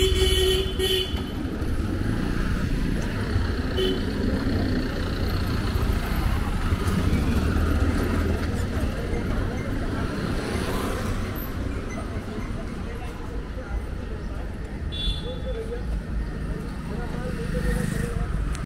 beep, beep, beep.